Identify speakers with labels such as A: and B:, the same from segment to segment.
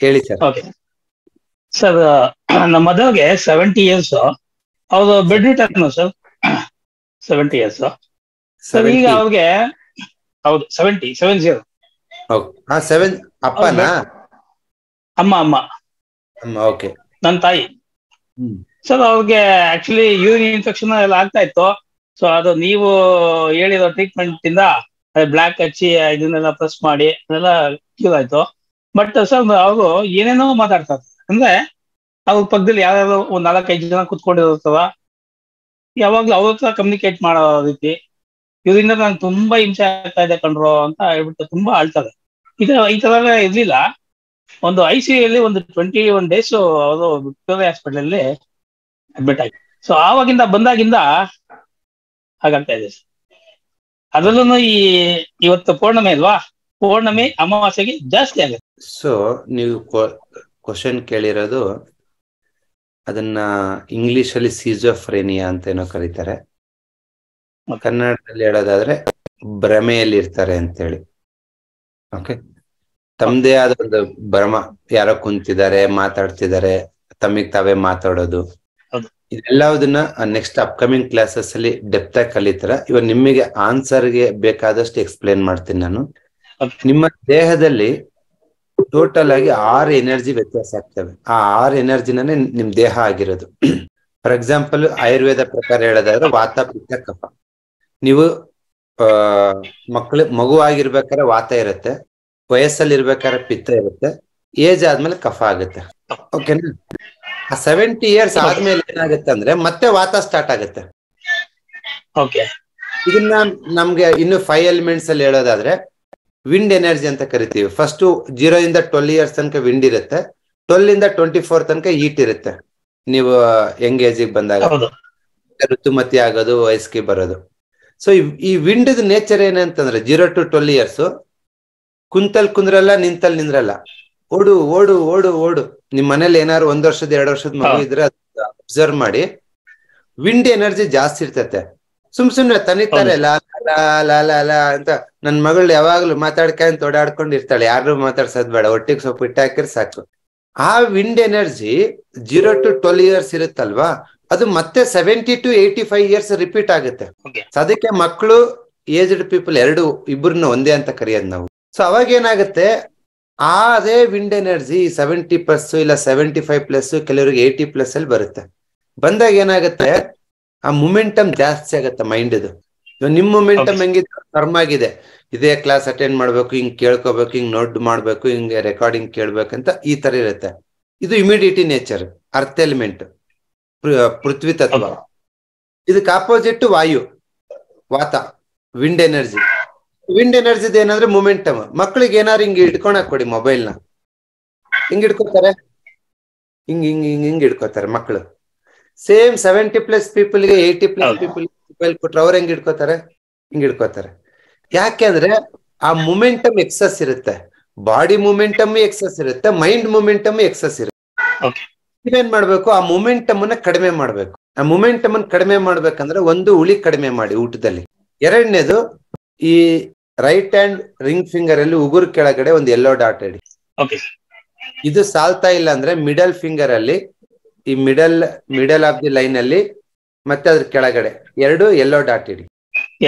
A: ಹೇಳಿ sir.
B: Okay sir ನಮ್ಮ ಮದುವೆಗೆ ಸೆವೆಂಟಿ ಇಯರ್ಸ್ ಅವ್ರು bed return sir seventy years sir ಈಗ ಅವ್ರಿಗೆ ಹೌದು ಸೆವೆಂಟಿ ಸೆವೆನ್ ಜೀರೋ
A: ಸೆವೆನ್ ಅಪ್ಪನಾ?
B: ಅಮ್ಮ ಅಮ್ಮ.
A: ಓಕೆ
B: ನನ್ನ ತಾಯಿ. ಸರ್ ಅವ್ರಿಗೆ ಆಕ್ಚುಲಿ ಯೂರಿನ್ ಇನ್ಫೆಕ್ಷನ್ ಎಲ್ಲ ಆಗ್ತಾ ಇತ್ತು. ಸೊ ಅದು ನೀವು ಹೇಳಿರೋ ಟ್ರೀಟ್ಮೆಂಟ್ ಇಂದ ಬ್ಲಾಕ್ ಹಚ್ಚಿ ಇದನ್ನೆಲ್ಲ ಪ್ರೆಸ್ ಮಾಡಿ ಅದೆಲ್ಲ ಕ್ಯೂರ್ ಆಯ್ತು. ಬಟ್ ಸರ್ ಅವರು ಏನೇನೋ ಮಾತಾಡ್ತಾರೆ. ಅಂದ್ರೆ ಅವ್ರ ಪಕ್ಕದಲ್ಲಿ ಯಾರ್ಯಾರು ಒಂದ್ ನಾಲ್ಕೈದು ಜನ ಕುತ್ಕೊಂಡಿರ್ತವ ಯಾವಾಗ್ಲೂ ಅವ್ರ ಹತ್ರ ಕಮ್ಯುನಿಕೇಟ್ ಮಾಡೋ ರೀತಿ. ಇದರಿಂದ ನಂಗೆ ತುಂಬಾ ಹಿಂಸೆ ಆಗ್ತಾ ಇದೆ ಕಣ್ರು ಅಂತ ಹೇಳ್ಬಿಟ್ಟು ತುಂಬಾ ಆಳ್ತಾರೆ ಈ ತರ ಈ ತರ ಇರ್ಲಿಲ್ಲ. ಒಂದು ಐ ಸಿ ಅಲ್ಲಿ ಒಂದು ಟ್ವೆಂಟಿ ಒನ್ ಡೇಸ್ ಅವರು ವಿಕ್ಟೋರಿಯಾ ಹಾಸ್ಪಿಟಲ್ ಅಲ್ಲಿ ಅಡ್ಮಿಟ್ ಆಗಿ ಸೊ ಆವಾಗಿಂದ ಬಂದಾಗಿಂದ ಹಾಗಾಗ್ತಾ ಇದೆ ಸರ್. ಅದರಲ್ಲೂ ಈ ಇವತ್ತು ಪೌರ್ಣಮಿ ಅಲ್ವಾ? ಪೌರ್ಣಮಿ ಅಮಾವಾಸ್ಯೆಗೆ ಜಾಸ್ತಿ ಆಗುತ್ತೆ.
A: ಸೊ ನೀವು ಕ್ವಶನ್ ಕೇಳಿರೋದು ಅದನ್ನ ಇಂಗ್ಲಿಷ್ ಅಲ್ಲಿ ಸೀಜೋಫ್ರೇನಿಯಾ ಅಂತ ಏನೋ ಕರೀತಾರೆ ಕನ್ನಡದಲ್ಲಿ ಹೇಳೋದಾದ್ರೆ ಭ್ರಮೆಯಲ್ಲಿ ಇರ್ತಾರೆ ಅಂತೇಳಿ. ಓಕೆ ತಮ್ಮದೇ ಆದ ಒಂದು ಭ್ರಮ. ಯಾರೋ ಕುಂತಿದ್ದಾರೆ ಮಾತಾಡ್ತಿದ್ದಾರೆ ತಮಿಗ್ ತಾವೇ ಮಾತಾಡೋದು.
B: ಇದೆಲ್ಲವುದನ್ನ
A: ಇದೆಲ್ಲದನ್ನ ನೆಕ್ಸ್ಟ್ ಅಪ್ಕಮಿಂಗ್ ಕ್ಲಾಸಸ್ ಅಲ್ಲಿ ಡೆಪ್ತ್ ಆಗಿ ಕಲಿತಾರ. ಇವಾಗ ನಿಮಗೆ ಆನ್ಸರ್ಗೆ ಬೇಕಾದಷ್ಟು ಎಕ್ಸ್ಪ್ಲೇನ್ ಮಾಡ್ತೀನಿ ನಾನು. ನಿಮ್ಮ ದೇಹದಲ್ಲಿ ಟೋಟಲ್ ಆಗಿ ಆರು ಎನರ್ಜಿ ವ್ಯತ್ಯಾಸ ಆಗ್ತವೆ. ಆ ಆರು ಎನರ್ಜಿನೇ ನಿಮ್ ದೇಹ ಆಗಿರೋದು. ಫಾರ್ ಎಕ್ಸಾಂಪಲ್ ಆಯುರ್ವೇದ ಪ್ರಕಾರ ಹೇಳೋದಾದ್ರೆ ವಾತ ಪಿತ್ತ ಕಫ. ನೀವು ಆ ಮಕ್ಳು ಮಗು ಆಗಿರ್ಬೇಕಾದ್ರೆ ವಾತ ಇರುತ್ತೆ. ವಯಸ್ಸಲ್ಲಿ ಇರ್ಬೇಕಾದ್ರೆ ಪಿತ್ತ ಇರುತ್ತೆ. ಏಜ್ ಆದ್ಮೇಲೆ ಕಫ ಆಗುತ್ತೆ. ಓಕೆನಾ ಆ ಸೆವೆಂಟಿ ಇಯರ್ಸ್ ಆದ್ಮೇಲೆ ಏನಾಗುತ್ತೆ ಅಂದ್ರೆ ಮತ್ತೆ ವಾತ ಸ್ಟಾರ್ಟ್ ಆಗುತ್ತೆ.
B: ಓಕೆ
A: ಇದನ್ನ ನಮ್ಗೆ ಇನ್ನು ಫೈವ್ ಎಲಿಮೆಂಟ್ಸ್ ಅಲ್ಲಿ ಹೇಳೋದಾದ್ರೆ ವಿಂಡ್ ಎನರ್ಜಿ ಅಂತ ಕರಿತೀವಿ. ಫಸ್ಟ್ ಜೀರೋ ಇಂದ ಟ್ವೆಲ್ ಇಯರ್ಸ್ ತನಕ ವಿಂಡ್ ಇರುತ್ತೆ. ಟ್ವೆಲ್ ಇಂದ ಟ್ವೆಂಟಿ ಫೋರ್ ತನಕ ಈಟ್ ಇರುತ್ತೆ. ನೀವು ಯಂಗ್ ಏಜ್ ಬಂದಾಗ. ಋತುಮತಿ ಆಗೋದು ವಯಸ್ಸಿಗೆ ಬರೋದು. ಸೊ ಈ ವಿಂಡ್ ನೇಚರ್ ಏನಂತಂದ್ರೆ ಜೀರೋ ಟು ಟ್ವೆಲ್ ಇಯರ್ಸ್ ಕುಂತಲ್ ಕುಂದ್ರಲ್ಲ ನಿಂತಲ್ ನಿಂದ್ರಲ್ಲ. ಓಡು ಓಡು ಓಡು ಓಡು. ನಿಮ್ ಮನೇಲಿ ಏನಾದ್ರು ಒಂದ್ ವರ್ಷದ ಎರಡು ವರ್ಷದ ಮಗು. ಇದ್ರೆ ಅಬ್ಸರ್ವ್ ಮಾಡಿ. ವಿಂಡ್ ಎನರ್ಜಿ ಜಾಸ್ತಿ ಇರ್ತೈತೆ. ಸುಮ್ ಸುಮ್ನೆ ತನಿತಾರೆ ಲಾ ಲಾ ಲಾ ಲಾ ಲಾ ಅಂತ ನನ್ ಮಗಳು ಯಾವಾಗ್ಲೂ ಮಾತಾಡ್ಕೊಂಡ್ ಓಡಾಡ್ಕೊಂಡ್ ಇರ್ತಾಳೆ ಯಾರು ಮಾತಾಡ್ಸೋದ್ ಬೇಡ. ಒಟ್ಟಿಗೆ ಸ್ವಲ್ಪ ಇಟ್ಟಾಕಿರ್ ಸಾಕು. ಆ wind energy zero to twelve years ಇರುತ್ತಲ್ವಾ? ಅದು ಮತ್ತೆ seventy to eighty five years repeat ಆಗುತ್ತೆ. ಅದಕ್ಕೆ ಮಕ್ಕಳು ಏಜ್ಡ್ ಪೀಪಲ್ ಎರಡು ಇಬ್ಬರನ್ನ ಒಂದೇ ಅಂತ ಕರೆಯೋದು ನಾವು. ಸೊ ಅವಾಗ ಏನಾಗುತ್ತೆ? ಆ ಅದೇ ವಿಂಡ್ ಎನರ್ಜಿ ಸೆವೆಂಟಿ ಪ್ಲಸ್ ಇಲ್ಲ ಸೆವೆಂಟಿ ಫೈವ್ ಪ್ಲಸ್ ಕೆಲವರಿಗೆ ಏಯ್ಟಿ ಪ್ಲಸ್ ಅಲ್ಲಿ ಬರುತ್ತೆ. ಬಂದಾಗ ಏನಾಗುತ್ತೆ? ಆ ಮೊಮೆಂಟಮ್ ಜಾಸ್ತಿ ಆಗತ್ತೆ ಮೈಂಡ್ ಇದು. ನಿಮ್ ಮುಮೆಂಟಮ್. ಹೆಂಗಿದೆ? ಫರ್ಮ್ ಆಗಿದೆ. ಇದೇ ಕ್ಲಾಸ್ ಅಟೆಂಡ್ ಮಾಡ್ಬೇಕು ಹಿಂಗ್ ಕೇಳ್ಕೋಬೇಕು ಹಿಂಗ್ ನೋಟ್ ಮಾಡ್ಬೇಕು ಹಿಂಗ್ ರೆಕಾರ್ಡಿಂಗ್ ಕೇಳ್ಬೇಕಂತ ಈ ತರ ಇರುತ್ತೆ. ಇದು ಇಮಿಡಿಯೇಟಿ ನೇಚರ್ ಅರ್ಥ ಎಲಿಮೆಂಟ್ ಪೃಥ್ವಿ ತತ್ವ. ಇದಕ್ಕೆ ಆಪೋಸಿಟ್ ವಾಯು ವಾತ ವಿಂಡ್ ಎನರ್ಜಿ ವಿಂಡ್ ಎನರ್ಜಿ ಏನಂದ್ರೆ ಮುಮೆಂಟಮ್ ಮಕ್ಳಿಗೆ ಏನಾರು ಹಿಂಗ್ ಇಟ್ಕೊಳಕ್ ಕೊಡಿ ಮೊಬೈಲ್ನ. ಹಿಂಗ್ ಇಟ್ಕೋತಾರೆ ಹಿಂಗ್ ಹಿಂಗ್ ಹಿಂಗ್ ಹಿಂಗ್ ಇಟ್ಕೋತಾರೆ ಮಕ್ಕಳು ಸೇಮ್ ಸೆವೆಂಟಿ ಪ್ಲಸ್ ಪೀಪಲ್ಗೆ ಏಯ್ಟಿ ಪ್ಲಸ್. ಪೀಪಲ್ ಮೊಬೈಲ್ ಕೊಟ್ರೆ ಅವ್ರ ಹೆಂಗ್ ಇಡ್ಕೋತಾರೆ ಹಿಂಗ್ ಇಟ್ಕೋತಾರೆ ಯಾಕೆಂದ್ರೆ ಆ ಮೂಮೆಂಟಮ್ ಎಕ್ಸಸ್ ಇರುತ್ತೆ. ಬಾಡಿ ಮೂಮೆಂಟಮ್ ಎಕ್ಸಸ್ ಇರುತ್ತೆ ಮೈಂಡ್ ಮೂಮೆಂಟಮ್ ಎಕ್ಸಸ್ ಇರುತ್ತೆ.
B: ಏನ್
A: ನೀವೇನ್ ಮಾಡ್ಬೇಕು? ಆ ಮೊಮೆಂಟಮ್ ಅನ್ನ ಕಡಿಮೆ ಮಾಡ್ಬೇಕು. ಆ ಮೊಮೆಂಟಮ್ ಅನ್ನ ಕಡಿಮೆ ಮಾಡ್ಬೇಕಂದ್ರೆ ಒಂದು ಉಳಿ ಕಡಿಮೆ ಮಾಡಿ ಊಟದಲ್ಲಿ. ಎರಡನೇದು ಈ ರೈಟ್ ಹ್ಯಾಂಡ್ ರಿಂಗ್ ಫಿಂಗರ್ ಅಲ್ಲಿ ಉಗುರು ಕೆಳಗಡೆ ಒಂದು ಎಲ್ಲೋ ಡಾಟ್ ಇಡಿ ಇದು ಸಾಲ್ತಾ ಇಲ್ಲ ಅಂದ್ರೆ ಮಿಡಲ್ ಫಿಂಗರ್ ಅಲ್ಲಿ ಈ middle middle of the line ಅಲ್ಲಿ ಮತ್ತೆ ಅದ್ರ ಕೆಳಗಡೆ ಎರಡು ಎಲ್ಲೋ ಡಾಟ್ ಇಡಿ.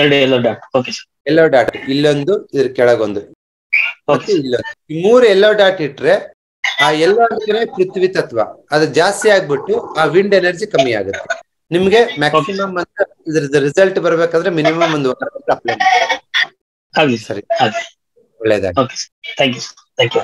B: ಎರಡು yellow dot okay sir
A: yellow dot ಇಲ್ಲೊಂದು ಇದ್ರ ಕೆಳಗೊಂದು. ಇಲ್ಲೊಂದು. ಈ ಮೂರು ಎಲ್ಲೋ ಡಾಟ್ ಇಟ್ರೆ ಆ ಎಲ್ಲೋ ಅಂದ್ರೆ ಪೃಥ್ವಿ ತತ್ವ. ಅದು ಜಾಸ್ತಿ ಆಗ್ಬಿಟ್ಟು ಆ ವಿಂಡ್ ಎನರ್ಜಿ ಕಮ್ಮಿ ಆಗುತ್ತೆ. ನಿಮ್ಗೆ ಮ್ಯಾಕ್ಸಿಮಮ್ ಅಂತ ಇದ್ರದ್ದು ರಿಸಲ್ಟ್ ಬರ್ಬೇಕಾದ್ರೆ ಮಿನಿಮಮ್ ಒಂದು ಅಪ್ಲೈ
B: ಆಗಲಿ
A: ಸರಿ. ಒಳ್ಳೇದಾಗಿ
B: ಯು ಥ್ಯಾಂಕ್ ಯು